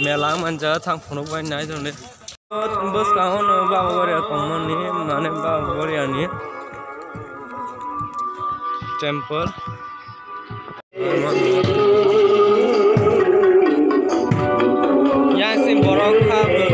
Melang manja thang phunuk bai nai jo ne. Bus kahon ba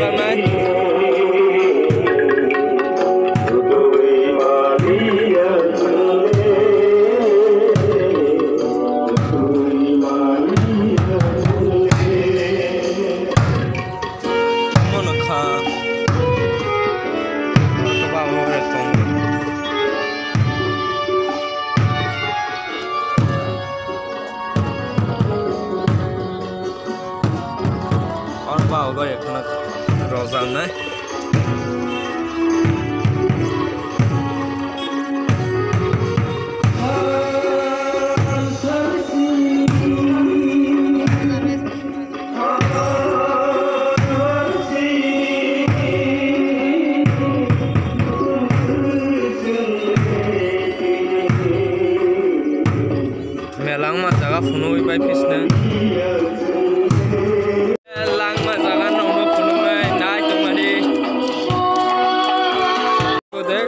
from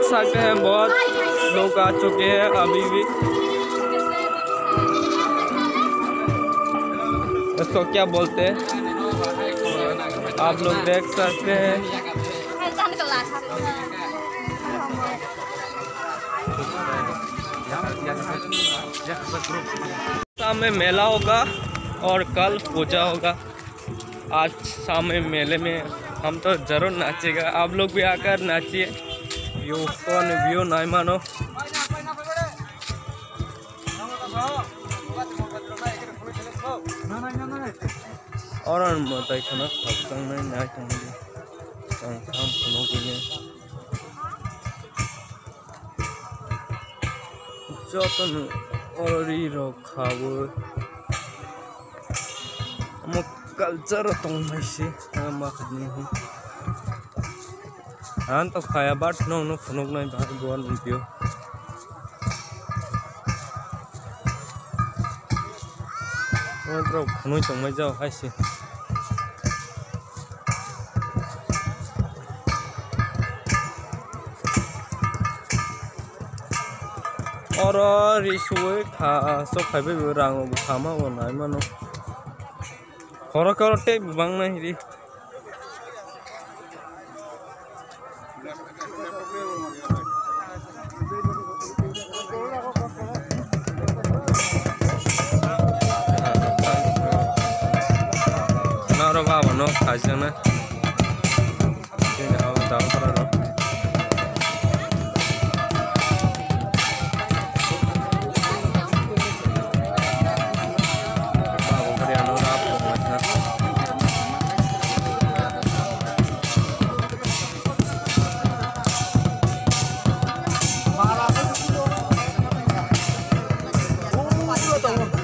सकते हैं, बहुत लोग आ चुके हैं अभी भी। इसको क्या बोलते हैं? आप लोग देख सकते हैं। शाम में मेला होगा और कल पूजा होगा। आज शाम में मेले में हम तो ज़रूर नाचेगा आप लोग भी आकर नाचिए। યુકોન વ્યૂ નાયમાનો অরণ মতাই খানা সবসং নাই নাই তুমি সং খাম কোনো গুনে যতন অরি রখাব আমার কালচার তো মাইছে আমার নিয়ে ধান তো খায় আবার নৌ নৌ ফোনক নাই ভাই গোয়াল দিও। ফোনই চমাই যাও, খাইছে। অরি সুই খা সব খাইবে রাঙ খামা নাই মানো খরক খরটে বাংলা হিরি খাইছে না দাম করা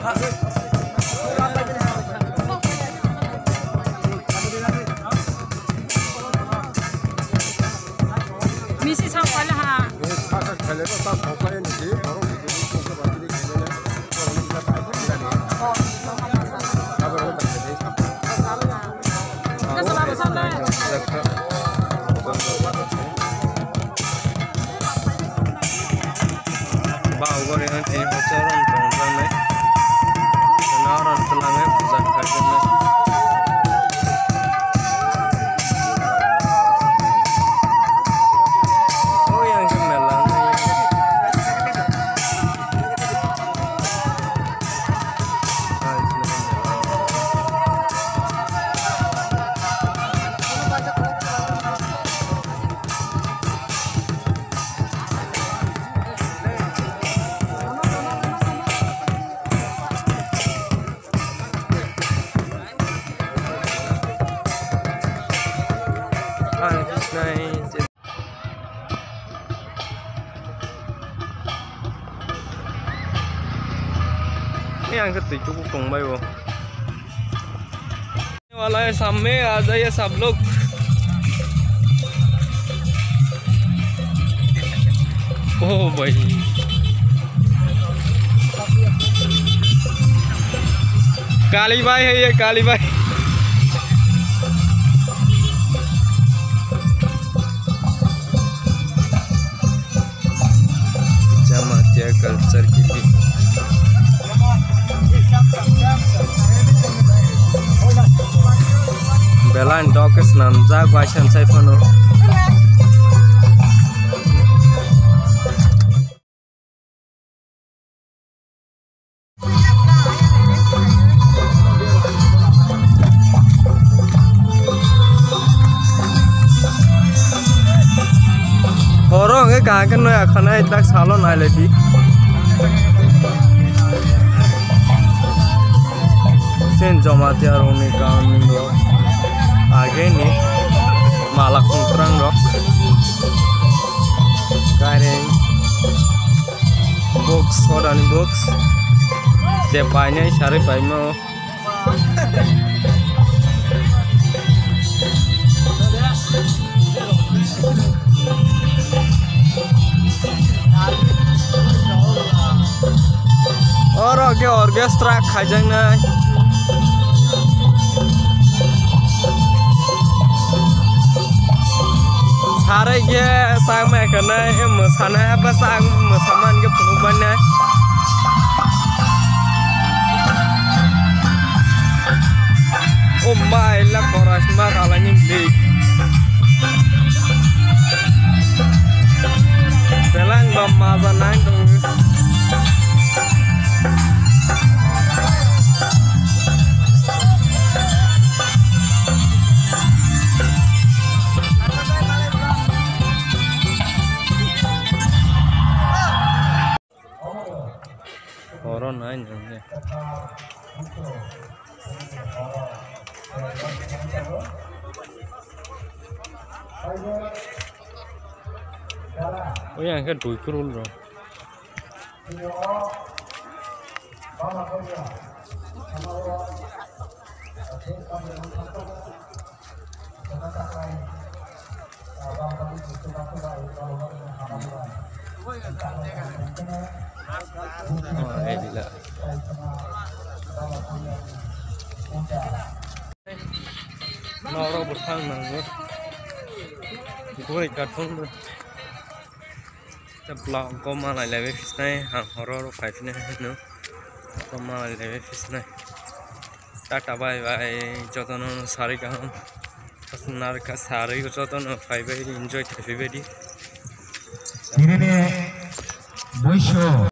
Thank you. 来个大ว मान फिसनाय ये अंक तुझको फंबाय वो वाला है सामने आ जाइए सब लोग ओ भाई काली बाई है ये Kali Bai Baishan sai pano. Orang ke kangen no akan ay tak salon ay lady. Sen jamatia roni kaun do. आगे नी माला कुंत्रंग रो कारें बॉक्स और बॉक्स जे पाइने सारे पाइमो और आगे ऑर्केस्ट्रा खाजंग ना सारे ये sang mẹ cái này em mở sáng này bắt sang mở sáng ăn cái phụ bên này corona આવીને Ôi anh cái đuổi cừu rồi. 나오라고 사는 고래 같은 블라고 말아 레베 피스나이 한 호러로 파이프네 노 말아 레베 피스나이 tata bye bye যতন সারি কারণ আপনার কাছে আরোই যতন ফাইভ এনজয় থাকি ধীরে বৈশ্য